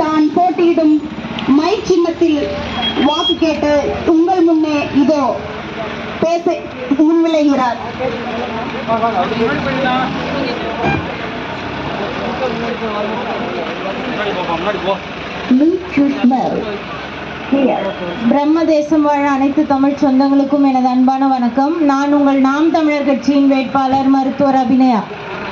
தான் போட்டியிடும் மை சின்னத்தில் வாக்கு கேட்டு உங்கள் முன்னே இதோ பேச முன்விளைகிறார். பிரம்மதேசம் வாழ அனைத்து தமிழ் சொந்தங்களுக்கும் எனது அன்பான வணக்கம். நான் உங்கள் நாம் தமிழர் கட்சியின் வேட்பாளர் மருத்துவர் அபிநயா.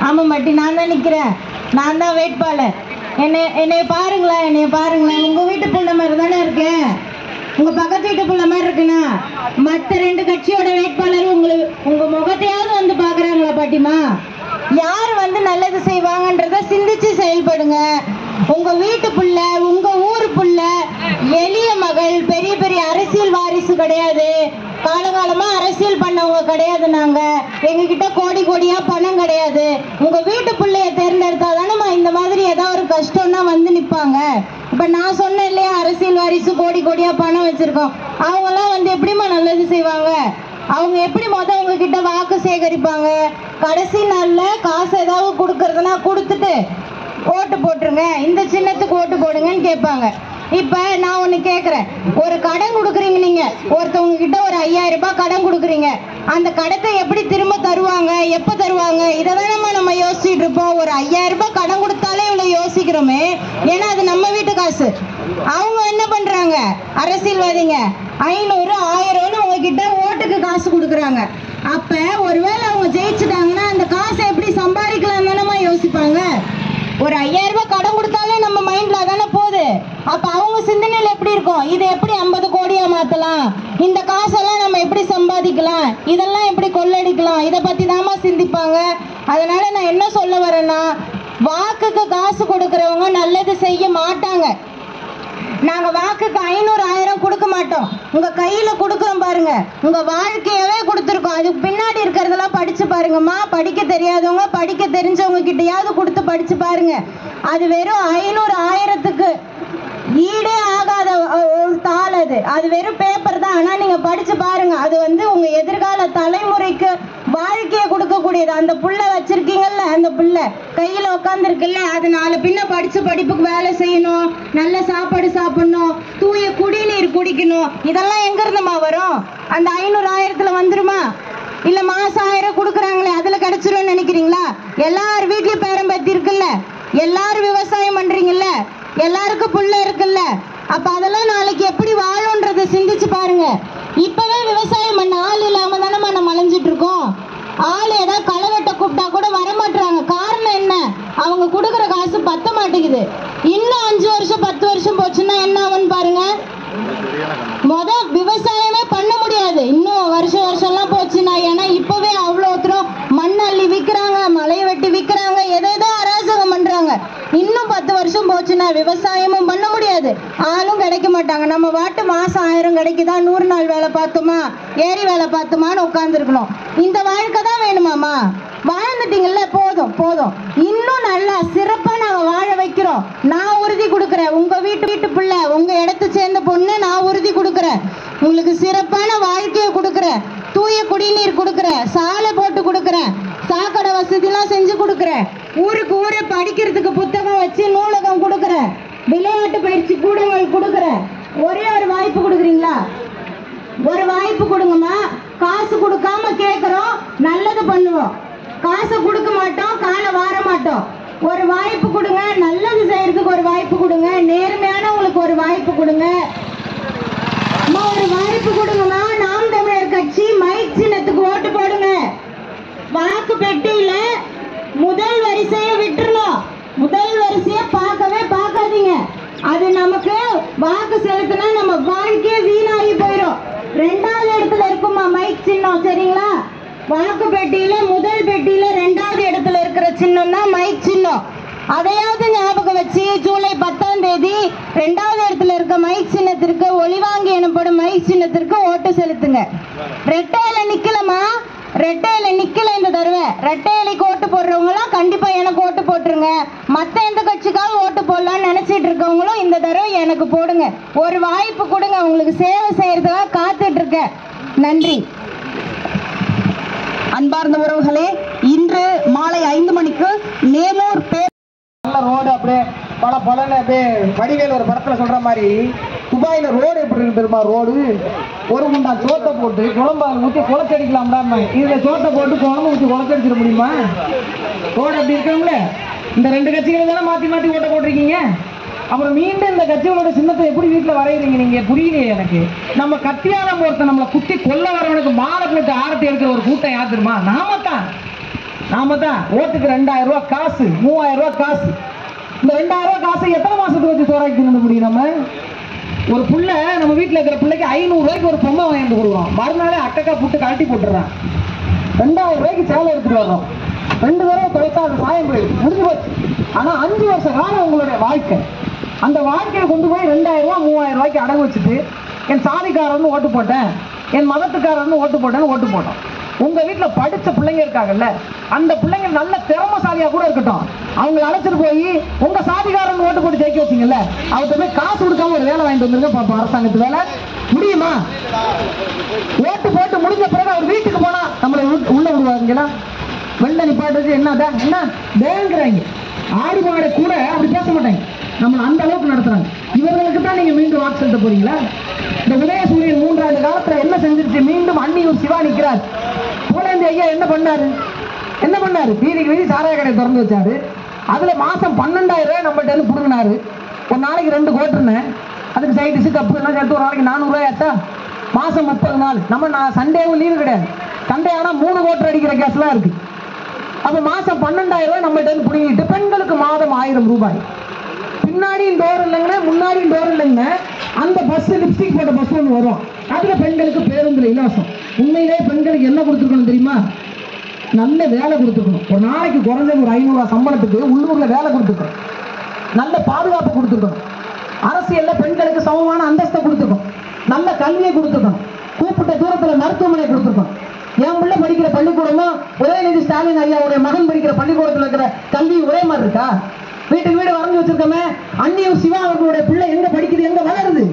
ஆமா மட்டி நான் தான் நிக்கிறேன். நான் தான் வேட்பாளர். என்னை என்னைய பாருங்களேன் என்னைய பாருங்களேன். உங்க வீட்டு புள்ள மாதிரி தானே இருக்கேன். உங்க பக்கத்து வீட்டு புள்ள மாதிரி இருக்குண்ணா. மற்ற ரெண்டு கட்சியோட வேட்பாளர் உங்களுக்கு உங்க முகத்தையாவது வந்து பாக்குறாங்களா பாட்டிமா யார் வந்து நல்லது செய்வாங்கன்றத சிந்திச்சு செயல்படுங்க. உங்க வீட்டு புள்ள உங்க ஊரு புள்ள எளிய மகள் பெரிய பெரிய அரசியல் வாரிசு கிடையாது. காலகாலமா அரசியல் பண்ணவங்க கிடையாது நாங்க. எங்ககிட்ட கோடி கோடியா பணம் கிடையாது. உங்க வீட்டு பிள்ளைய தேர்ந்தெடுத்தா தானேம்மா இந்த மாதிரி ஏதாவது ஒரு கஷ்டம்னா வந்து நிப்பாங்க. இப்ப நான் சொன்னேன் இல்லையா அரசியல் வாரிசு கோடி கோடியா பணம் வச்சிருக்கோம். அவங்க எல்லாம் வந்து எப்படிம்மா நல்லது செய்வாங்க? அவங்க எப்படி மொதல் உங்ககிட்ட வாக்கு சேகரிப்பாங்க? கடைசி நாள்ல காசு ஏதாவது கொடுக்கறதுனா கொடுத்துட்டு ஓட்டு போட்டுருங்க. இந்த சின்னத்துக்கு ஓட்டு போடுங்கன்னு கேட்பாங்க. இப்ப நான் ஒண்ணு கேக்குறேன். ஒரு கடன் கொடுக்குறீங்க நீங்க. ஒருத்தவங்க கிட்ட ஒரு ஐயாயிரம் ரூபாய் கடன் கொடுக்குறீங்க. அந்த கடத்தை எப்படி திரும்ப தருவாங்க? எப்ப தருவாங்க? இதை நம்ம நம்ம யோசிச்சுட்டு இருப்போம். ஒரு ஐயாயிரம் ரூபாய் கடன் கொடுத்தாலே இவ்வளவு யோசிக்கிறோமே. ஏன்னா அது நம்ம வீட்டு காசு. அவங்க என்ன பண்றாங்க? அரசியல்வாதிங்க. ஐநூறு ஆயிரம்னு உங்ககிட்ட ஓட்டுக்கு காசு கொடுக்குறாங்க. அப்ப ஒருவேளை அவங்க ஜெயிச்சுட்டாங்கன்னா அந்த காசை எப்படி சம்பாதிக்கலாம் தானமா யோசிப்பாங்க? ஒரு ஐயாயிரம் ரூபாய் கடன் கொடுத்தாலே நம்ம மைண்ட்ல அப்ப அவங்க சிந்தனையில எப்படி இருக்கும்? இதை எப்படி ஐம்பது கோடியா மாத்தலாம்? இந்த காசெல்லாம் நம்ம எப்படி சம்பாதிக்கலாம்? இதெல்லாம் எப்படி கொள்ளடிக்கலாம்? இதை பத்தி தாமா சிந்திப்பாங்க. அதனால நான் என்ன சொல்ல வரேன்னா வாக்குக்கு காசு கொடுக்கறவங்க நல்லது செய்ய மாட்டாங்க. நாங்க வாக்குக்கு ஐநூறு ஆயிரம் கொடுக்க மாட்டோம். உங்க கையில கொடுக்குறோம் பாருங்க. உங்க வாழ்க்கையவே கொடுத்துருக்கோம். அதுக்கு பின்னாடி இருக்கிறதெல்லாம் படிச்சு பாருங்கம்மா. படிக்க தெரியாதவங்க படிக்க தெரிஞ்சவங்க கிட்டயாவது கொடுத்து படிச்சு பாருங்க. அது வெறும் ஐநூறு ஆயிரத்துக்கு கிடையாது. அது வெறும் பேப்பர் தான். ஆனா நீங்க படிச்சு பாருங்க. அது வந்து உங்க எதிர்கால தலைமுறைக்கு வாழ்க்கையை கொடுக்கக்கூடியது. அந்த புள்ள வச்சிருக்கீங்கல்ல அந்த புள்ள. கையில உட்காந்துருக்குல்ல அது நாலு பின்ன படிச்சு படிப்புக்கு வேலை செய்யணும். நல்ல சாப்பாடு சாப்பிடணும். தூய குடிநீர் குடிக்கணும். இதெல்லாம் எங்க இருந்துமா வரும்? அந்த ஐநூறு ஆயிரத்துல வந்துருமா? இல்ல மாசம் ஆயிரம் கொடுக்குறாங்களே அதுல கிடைச்சிரும்னு நினைக்கிறீங்களா? எல்லார் வீட்லயும் பேரம்பேத்தி இருக்குல்ல? எல்லாரும் விவசாயம் பண்றீங்கல்ல? எல்லாருக்கும் புள்ள இருக்குல்ல? அப்ப அதெல்லாம் நாளைக்கு எப்படி வாழும்ன்றத சிந்திச்சு பாருங்க. இப்பவே விவசாயம் பண்ண ஆள் இல்லாம தானே நம்ம அலைஞ்சிட்டு இருக்கோம். ஆள் ஏதாவது களை வெட்ட கூப்பிட்டா கூட வரமாட்டுறாங்க காரணம் என்ன? அவங்க கொடுக்குற காசு பத்த மாட்டேங்குது இன்னும் அஞ்சு வருஷம் பத்து வருஷம் போச்சுன்னா என்ன ஆகும்னு பாருங்க முத விவசாயமே பண்ண முடியாது இன்னும் வருஷம் வருஷம்லாம் போச்சுன்னா ஏன்னா இப்பவே அவ்வளோ தூரம் மண் அள்ளி விற்கிறாங்க மலையை வெட்டி விற்கிறாங்க எதேதோ அராஜகம் பண்றாங்க இன்னும் பத்து வருஷம் போச்சுன்னா விவசாயமும் பண்ண முடியாது ஆளும் கிடைக்க மாட்டாங்க நம்ம வாட்டு மாசம் ஆயிரம் கிடைக்குதா நூறு நாள் வேலை பார்த்தோமா ஏரி வேலை பார்த்துமான்னு உட்காந்துருக்கணும் இந்த வாழ்க்கை தான் வேணுமாமா வாழ்ந்துட்டீங்கல்ல போதும் போதும். இன்னும் நல்லா சிறப்பா நாங்க வாழ வைக்கிறோம். நான் உறுதி கொடுக்குறேன். உங்க வீட்டு வீட்டு பிள்ளை உங்க இடத்து சேர்ந்த பொண்ணு நான் உறுதி கொடுக்குறேன். உங்களுக்கு சிறப்பான வாழ்க்கையை கொடுக்குறேன். தூய குடிநீர் கொடுக்குறேன். சாலை போட்டு கொடுக்குறேன். சாக்கடை வசதிலாம் செஞ்சு கொடுக்குறேன். ஊருக்கு ஊரே படிக்கிறதுக்கு புத்தகம் வச்சு நூலகம் கொடுக்குறேன். விளையாட்டு பயிற்சி கூடங்கள் கொடுக்குறேன். ஒரே ஒரு வாய்ப்பு கொடுக்குறீங்களா ஒரு வாய்ப்பு கொடுங்கம்மா. காசு கொடுக்காம கேட்கறோம் நல்லது பண்ணுவோம். காசை கொடுக்க மாட்டோம் காலை வார மாட்டோம். ஒரு வாய்ப்பு கொடுங்க நல்லது செய்யறதுக்கு ஒரு வாய்ப்பு கொடுங்க நேர்மையான உங்களுக்கு ஒரு வாய்ப்பு கொடுங்க. அம்மா ஒரு வாய்ப்பு கொடுங்கம்மா. நாம் தமிழர் கட்சி மைக் சின்னத்துக்கு ஓட்டு போடுங்க. வாக்கு பெட்டியில முதல் வரிசையை விட்டுறணும். முதல் வரிசையை பார்க்கவே பார்க்காதீங்க. அது நமக்கு வாக்கு செலுத்தினா நம்ம வாழ்க்கையே வீணாகி போயிடும். ரெண்டாவது சின்னம் சரிங்களா? வாக்கு பெட்டியில முதல் பெட்டியில ரெண்டாவது இடத்துல இருக்கிற சின்னம் தான் மைக் சின்னம். அதையாவது ஞாபகம் வச்சு ஜூலை பத்தாம் தேதி ரெண்டாவது இடத்துல இருக்க மைக் சின்னத்திற்கு ஒளிவாங்கி எனப்படும் மைக் சின்னத்திற்கு ஓட்டு செலுத்துங்க. ரெட்டையில நிக்கலமா ரெட்டையில நிக்கல இந்த தடவை. ரெட்டையிலைக்கு ஓட்டு போடுறவங்களாம் கண்டிப்பா எனக்கு ஓட்டு போட்டுருங்க. மத்த எந்த கட்சிக்காக ஓட்டு போடலாம்னு நினைச்சிட்டு இருக்கவங்களும் இந்த தடவை எனக்கு போடுங்க. ஒரு வாய்ப்பு கொடுங்க. உங்களுக்கு சேவை செய்யறதுக்காக காத்துட்டு இருக்க நன்றி. அன்பார்ந்த உறவுகளே இன்று மாலை ஐந்து மணிக்கு நேமூர் பேர் நல்ல ரோடு அப்படியே பல பலன்னு அப்படியே வடிவேல் ஒரு படத்துல சொல்ற மாதிரி துபாயில ரோடு எப்படி இருக்கு தெரியுமா? ரோடு ஒரு குண்டா சோத்தை போட்டு குழம்பால் ஊற்றி குளச்சடிக்கலாம்டாம இதுல சோத்தை போட்டு குழம்பு ஊற்றி குளச்சடிச்சிட முடியுமா? ரோடு அப்படி இருக்கணும்ல? இந்த ரெண்டு கட்சிகளை தானே மாத்தி மாத்தி ஓட்ட போட்டிருக்கீங்க? அப்புறம் மீண்டும் இந்த கட்சிகளோட சின்னத்தை எப்படி வீட்டில் வரைகிறீங்க நீங்க? புரியலையே எனக்கு. நம்ம கத்தியால ஒருத்தன் நம்மளை குத்தி கொல்ல வரவனுக்கு மாலை போட்டு ஆரத்தி எடுக்கிற ஒரு கூட்டம் யாத்திருமா நாம தான் நாம தான் ஓட்டுக்கு ரெண்டாயிரம் ரூபாய் காசு மூவாயிரம் ரூபாய் காசு. இந்த ரெண்டாயிரம் ரூபாய் காசை எத்தனை மாசத்துக்கு வச்சு தோராக்கி தின்னு முடியும் நம்ம? ஒரு புள்ள நம்ம வீட்டில் இருக்கிற பிள்ளைக்கு ஐநூறு ரூபாய்க்கு ஒரு பொம்மை வாங்கிட்டு கொடுக்குறோம் மறுநாளே அக்கக்கா புட்டு கழட்டி போட்டுறான் ரெண்டாயிரம் ரூபாய்க்கு சேலை எடுத்துட்டு வர்றோம் ரெண்டு தடவை தொலைச்சா அது சாயம் போயிடுது முடிஞ்சு போச்சு. ஆனால் அஞ்சு வருஷ காலம் உங்களுடைய வாழ்க்கை. அந்த வாழ்க்கையை கொண்டு போய் ரெண்டாயிரம் ரூபா மூவாயிரம் ரூபாய்க்கு அடகு வச்சுட்டு என் சாதிக்காரன்னு ஓட்டு போட்டேன் என் மதத்துக்காரன்னு ஓட்டு போட்டேன்னு ஓட்டு போட்டோம். உங்கள் வீட்டில் படித்த பிள்ளைங்க இருக்காங்கல்ல அந்த பிள்ளைங்க நல்ல திறமசாலியாக கூட இருக்கட்டும். அவங்களை அழைச்சிட்டு போய் உங்கள் சாதிகாரன் ஓட்டு போட்டு ஜெயிக்க வச்சிங்கல்ல அவர்கிட்ட போய் காசு கொடுக்காம ஒரு வேலை வாங்கிட்டு வந்துருங்க பாப்போம் அரசாங்கத்து வேலை. முடியுமா? ஓட்டு போட்டு முடிஞ்ச பிறகு அவர் வீட்டுக்கு போனால் நம்மளை உள்ள- விடுவாருங்களா விடுவாங்களா வெள்ள நிப்பாட்டுறது என்னதான் என்ன? வேங்குறாங்க ஆடு மாடை கூட அப்படி பேச மாட்டாங்க. நம்மளை அந்த அளவுக்கு நடத்துறாங்க. இவர்களுக்கு தான் நீங்க மீண்டும் வாக்கு செலுத்த போறீங்களா? இந்த உதயசூரியன் மூன்றாண்டு காலத்துல என்ன செஞ்சிருச்சு? மீண்டும் அன்னியூர் சிவா நிற்கிறார் பூலேந்தி ஐயா என்ன பண்ணாரு? என்ன பண்ணாரு? வீதிக்கு வீதி சாராய கடை திறந்து வச்சாரு. அதுல மாசம் பன்னெண்டாயிரம் ரூபாய் நம்மள்ட்ட இருந்து புடுங்கினாரு. ஒரு நாளைக்கு ரெண்டு கோட்டுருந்தேன். அதுக்கு சைட் டிஷ் கப்பு எல்லாம் சேர்த்து ஒரு நாளைக்கு நானூறு ஆச்சா? மாசம் முப்பது நாள். நம்ம நான் சண்டேவும் லீவு கிடையாது. சண்டே ஆனால் மூணு கோட்டர் அடிக்கிற கேஸ்லாம் இருக்கு. அப்போ மாசம் பன்னெண்டாயிரம் ரூபாய் நம்மள்ட்ட இருந்து புடுங்கிட்டு பெண்களுக்கு மாதம் ஆயிரம் ரூபாய். முன்னாடியும் டோர் இல்லைங்கண்ணா முன்னாடியும் டோர் இல்லைங்கண்ணா. அந்த பஸ் லிப்ஸ்டிக் போட்ட பஸ் ஒன்று வரும். அதில் பெண்களுக்கு பேருந்து இலவசம். உண்மையிலே பெண்களுக்கு என்ன கொடுத்துருக்கணும் தெரியுமா? நல்ல வேலை கொடுத்துருக்கணும். ஒரு நாளைக்கு குறைஞ்சது ஒரு ஐநூறுரூவா சம்பளத்துக்கு உள்ளூர்ல வேலை கொடுத்துருக்கணும். நல்ல பாதுகாப்பு கொடுத்துருக்கணும். அரசியல்ல பெண்களுக்கு சமமான அந்தஸ்தை கொடுத்துருக்கணும். நல்ல கல்வியை கொடுத்துருக்கணும். கூப்பிட்ட தூரத்துல மருத்துவமனை கொடுத்துருக்கணும். என் பிள்ளை படிக்கிற பள்ளிக்கூடமும் உதயநிதி ஸ்டாலின் ஐயாவுடைய மகன் படிக்கிற பள்ளிக்கூடத்துல இருக்கிற கல்வி ஒரே மாதிரி இருக்கா? வீட்டுக்கு வீடு வச்சிருக்கோமே? அண்ணியும் சிவா அவர்களுடைய பிள்ளை எங்க படிக்குது? எங்க வளருது?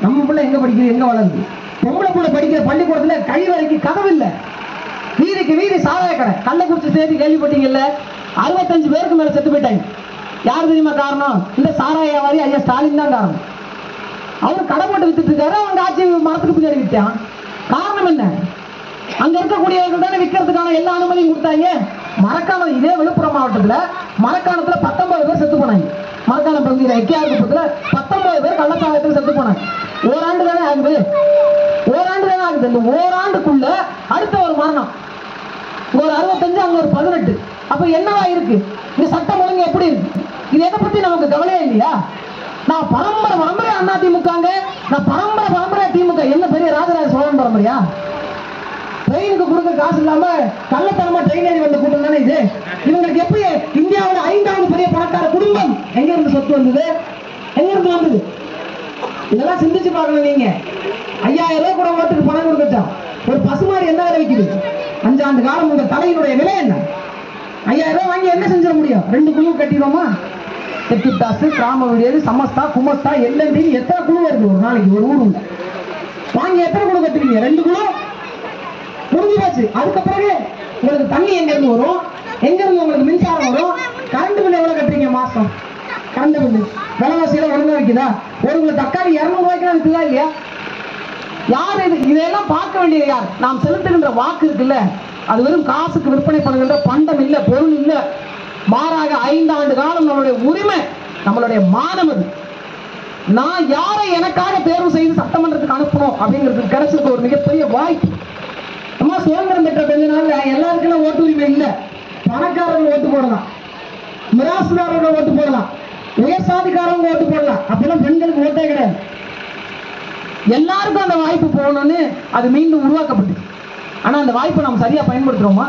நம்ம பிள்ளை எங்க படிக்குது? எங்க வளருது? பொம்பளை பிள்ளை படிக்கிற பள்ளிக்கூடத்துல கழிவறைக்கு கதவு இல்லை. வீதிக்கு வீதி சாராய கடை. கள்ளக்குறிச்சி சேர்த்து கேள்விப்பட்டீங்கல்ல? அறுபத்தஞ்சு பேருக்கு மேல செத்து போயிட்டாங்க. யார் தெரியுமா காரணம்? இந்த சாராய வியாபாரி ஐயா ஸ்டாலின் தான் காரணம். அவர் கடை போட்டு வித்துட்டு இருக்காரு. அவங்க ஆட்சி மரத்துக்கு பின்னாடி விட்டான். காரணம் என்ன? அங்க இருக்கக்கூடியவர்கள் தானே விற்கிறதுக்கான எல்லா அனுமதியும் கொடுத்தாங்க. மரக்காணம் இதே விழுப்புரம் மாவட்டத்துல மரக்காணத்துல பத்தொன்பது பேர் செத்து போனாங்க. மரக்காணம் பகுதியில் எக்கியார் குப்பத்தில் பத்தொன்பது பேர் கள்ளச்சாயத்தில் செத்து போனாங்க. ஓராண்டு தானே ஆகுது? ஓராண்டு தானே ஆகுது? இந்த ஓராண்டுக்குள்ள அடுத்த ஒரு மரணம். ஒரு அறுபத்தஞ்சு அங்க ஒரு பதினெட்டு. அப்ப என்னவா இருக்கு? இந்த சட்டம் ஒழுங்கு எப்படி இருக்கு? இது எதை பத்தி நமக்கு கவலையே இல்லையா? நான் பரம்பரை பரம்பரை அண்ணா திமுகங்க. நான் பரம்பரை பரம்பரை திமுக. என்ன பெரிய ராஜராஜ சோழன் பரம்பரையா? ட்ரெயினுக்கு கொடுக்க காசு இல்லாம கள்ளத்தனமா ட்ரெயின் ஏறி வந்த கூட்டம் தானே இது? இவங்களுக்கு எப்படி இந்தியாவோட ஐந்தாவது பெரிய பணக்கார குடும்பம் எங்க இருந்து சொத்து வந்தது? எங்க இருந்து வந்தது? இதெல்லாம் சிந்திச்சு பார்க்கணும் நீங்க. ஐயாயிரம் ரூபாய் கூட ஓட்டுக்கு பணம் கொடுக்கட்டும். ஒரு பசுமாடு என்ன விலை விற்குது அஞ்சாண்டு காலம் உங்க தலையினுடைய விலை என்ன? ஐயாயிரம் ரூபாய் வாங்கி என்ன செஞ்சிட முடியும்? ரெண்டு குழு கட்டிடுவோமா? செக்கிட்டாஸ் கிராம விடியது சமஸ்தா குமஸ்தா எல்என்டி எத்தனை குழு வருது? ஒரு நாளைக்கு ஒரு ஊருங்க. வாங்கி எத்தனை குழு கட்டுவீங்க ரெண்டு குழு? முடிஞ்சு போச்சு அதுக்கு பிறகு உங்களுக்கு தண்ணி எங்க இருந்து வரும்? எங்க இருந்து உங்களுக்கு மின்சாரம் வரும்? கரண்ட் பில் எவ்வளவு கட்டுறீங்க மாசம்? கரண்ட் பில் விலைவாசியில ஒழுங்கா வைக்குதா? ஒரு உங்களுக்கு தக்காளி இருநூறு ரூபாய்க்கு விற்குதா இல்லையா? யார் இது? இதையெல்லாம் பார்க்க வேண்டியது யார்? நாம் செலுத்துகின்ற வாக்கு இருக்குல்ல. அது வெறும் காசுக்கு விற்பனை பண்ணுகின்ற பண்டம் இல்ல பொருள் இல்ல. மாறாக ஐந்து ஆண்டு காலம் நம்மளுடைய உரிமை நம்மளுடைய மானம் அது. நான் யாரை எனக்காக தேர்வு செய்து சட்டமன்றத்துக்கு அனுப்பணும் அப்படிங்கிறது கிடைச்சிருக்க ஒரு மிகப்பெரிய வாய்ப்பு. அம்மா சுதந்திரம் பெற்ற கொஞ்ச நாள்ல எல்லாருக்கும் ஓட்டு உரிமை இல்லை. பணக்காரங்க ஓட்டு போடலாம். மிராசுதாரர்கள் ஓட்டு போடலாம். உயர் சாதிக்காரவங்க ஓட்டு போடலாம். அப்பெல்லாம் பெண்களுக்கு ஓட்டே கிடையாது. எல்லாருக்கும் அந்த வாய்ப்பு போகணும்னு அது மீண்டும் உருவாக்கப்பட்டு ஆனா அந்த வாய்ப்பை நம்ம சரியா பயன்படுத்துறோமா?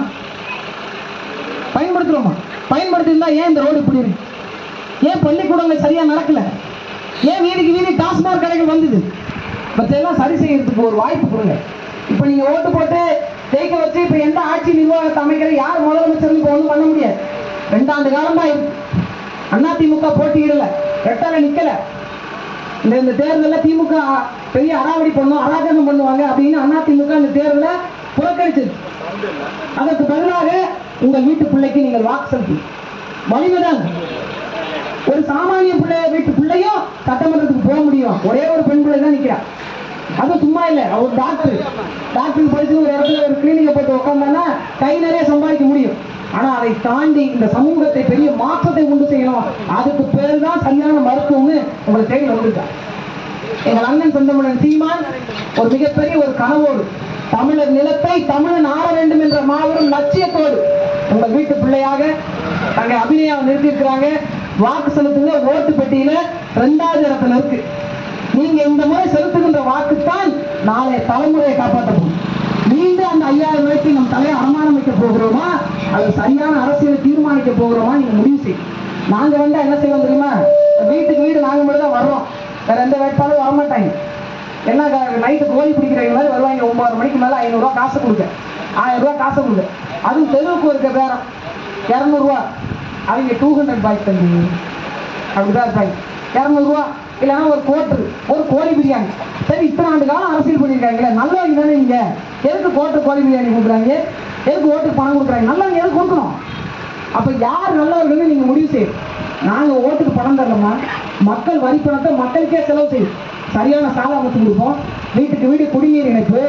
பயன்படுத்துறோமா? பயன்படுத்தியிருந்தா ஏன் இந்த ரோடு இப்படி இருக்கு? ஏன் பள்ளிக்கூடங்கள் சரியா நடக்கல? ஏன் வீதிக்கு வீதி டாஸ்மாக் கடைகள் வந்தது? பற்றெல்லாம் சரி செய்யறதுக்கு ஒரு வாய்ப்பு கொடுங்க. இப்ப நீங்க ஓட்டு போட்டு ஜெயிக்க வச்சு இப்ப எந்த ஆட்சி நிர்வாகத்தை அமைக்கிற யார் முதலமைச்சர் இப்ப ஒண்ணும் பண்ண முடியாது. ரெண்டாண்டு காலம் தான் அதிமுக போட்டியிடல. ரெட்டால நிக்கல. இந்த இந்த தேர்தலில் திமுக பெரிய அறாவடி பண்ணும் அராஜகம் பண்ணுவாங்க அப்படின்னு அதிமுக இந்த தேர்தலை புறக்கணிச்சது. அதற்கு பதிலாக உங்கள் வீட்டு பிள்ளைக்கு நீங்கள் வாக்கு செலுத்தி. வலிமைதான். ஒரு சாமானிய பிள்ளை வீட்டு பிள்ளையும் சட்டமன்றத்துக்கு போக முடியும். ஒரே ஒரு பெண் பிள்ளை தான் நிக்கிறா. அது சும்மா இல்ல. அவர் டாக்டர் டாக்டர் படிச்சு ஒரு இடத்துல ஒரு கிளினிக்கை போட்டு உட்காந்தானா கை நிறைய சம்பாதிக்க முடியும். ஆனா அதை தாண்டி இந்த சமூகத்தை பெரிய மாற்றத்தை உண்டு செய்யணும். அதுக்கு பேர் தான் சரியான மருத்துவம்னு உங்களை தேடி வந்திருக்கா. எங்கள் அண்ணன் சொந்தமுடன் சீமான் ஒரு மிகப்பெரிய ஒரு கனவோடு தமிழர் நிலத்தை தமிழன் ஆள வேண்டும் என்ற மாபெரும் லட்சியத்தோடு உங்கள் வீட்டு பிள்ளையாக தங்க அபிநயாவை நிறுத்தியிருக்கிறாங்க. வாக்கு செலுத்துங்க ஓட்டு பெட்டியில ரெண்டாவது இடத்துல இருக்கு. நீங்க இந்த முறை செலுத்துகின்ற வாக்குத்தான் நாளை தலைமுறையை காப்பாற்ற போகும் மீண்டும் அந்த ஐயாயிரம் ரூபாய்க்கு நம் தலையை அனுமானம் வைக்க போகிறோமா? அது சரியான அரசியலை தீர்மானிக்க போகிறோமா? நீங்க முடிவு செய்யும் நாங்க வந்தா என்ன செய்வோம் தெரியுமா? வீட்டுக்கு வீடு நாங்க மட்டும் தான் வர்றோம். வேற எந்த வேட்பாளரும் வரமாட்டாங்க. என்ன நைட்டு கோழி பிடிக்கிறவங்க மாதிரி வருவாங்க. ஒன்பது மணிக்கு மேல ஐநூறுரூவா காசு கொடுக்க ஆயிரம் ரூபாய் காசு கொடுக்க அதுவும் தெருவுக்கு இருக்க பேரம். இரநூறுவா. அவங்க டூ ஹண்ட்ரட் பாய் தம்பி. அப்படிதான் இருப்பாங்க. இரநூறுவா. இல்லைன்னா ஒரு கோட்டு ஒரு கோழி பிரியாணி. சரி இத்தனை ஆண்டு காலம் அரசியல் பண்ணியிருக்காங்களே நல்லவங்க தானே நீங்க. எதுக்கு கோட்டு கோழி பிரியாணி கொடுக்குறாங்க எதுக்கு ஓட்டுக்கு பணம் கொடுக்குறாங்க? நல்லவங்க எதுக்கு கொடுக்கணும்? அப்ப யார் நல்லவர்கள்னு நீங்க முடிவு செய்யும் நாங்கள் ஓட்டுக்கு பணம் தரலமா மக்கள் வரி பணத்தை மக்களுக்கே செலவு செய்யும் சரியான சாலை அமைச்சு கொடுப்போம். வீட்டுக்கு வீடு குடிநீர் இணைப்பு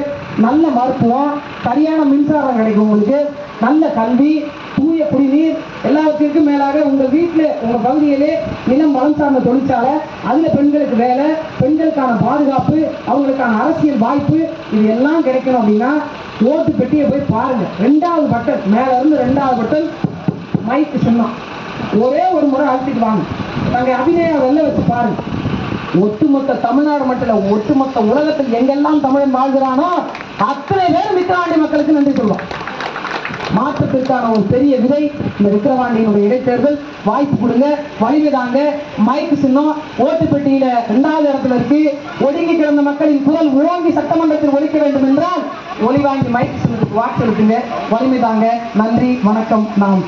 நல்ல மருத்துவம் சரியான மின்சாரம் கிடைக்கும் உங்களுக்கு. நல்ல கல்வி தூய குடிநீர் உங்கள் வீட்டில் உங்க வீட்டுல பகுதியிலே நிலம் வளம் சார்ந்த தொழிற்சாலை அதில் பெண்களுக்கு வேலை பெண்களுக்கான பாதுகாப்பு அவங்களுக்கான அரசியல் வாய்ப்பு இது எல்லாம் கிடைக்கணும் அப்படின்னா ஓட்டு பெட்டியை போய் பாருங்க. ரெண்டாவது பட்டன் மேல இருந்து ரெண்டாவது பட்டன் மைக்கு சொன்னான் ஒரே ஒரு முறை அழுத்திட்டு வாங்க. நாங்க அபிநயா வெளில வச்சு பாருங்க. ஒட்டுமொத்த தமிழ்நாடு மட்டும் ஒட்டுமொத்த உலகத்தில் எங்கெல்லாம் தமிழன் வாழ்கிறானோ அத்தனை பேர் மித்திராண்டி மக்களுக்கு நன்றி சொல்லுவோம் மாற்றத்திற்கான ஒரு பெரிய விதை இந்த விக்கிரவாண்டியினுடைய இடைத்தேர்தல். வாய்ப்பு கொடுங்க. வலிமை தாங்க. மைக்கு சின்னம். ஓட்டு பெட்டியில இரண்டாவது இடத்துல இருக்கு. ஒடுங்கி கிடந்த மக்களின் குரல் ஓங்கி சட்டமன்றத்தில் ஒலிக்க வேண்டும் என்றால் ஒளிவாங்கி மைக்கு சின்னத்துக்கு வாக்கு எடுத்துங்க வலிமை தாங்க. நன்றி. வணக்கம். நாம்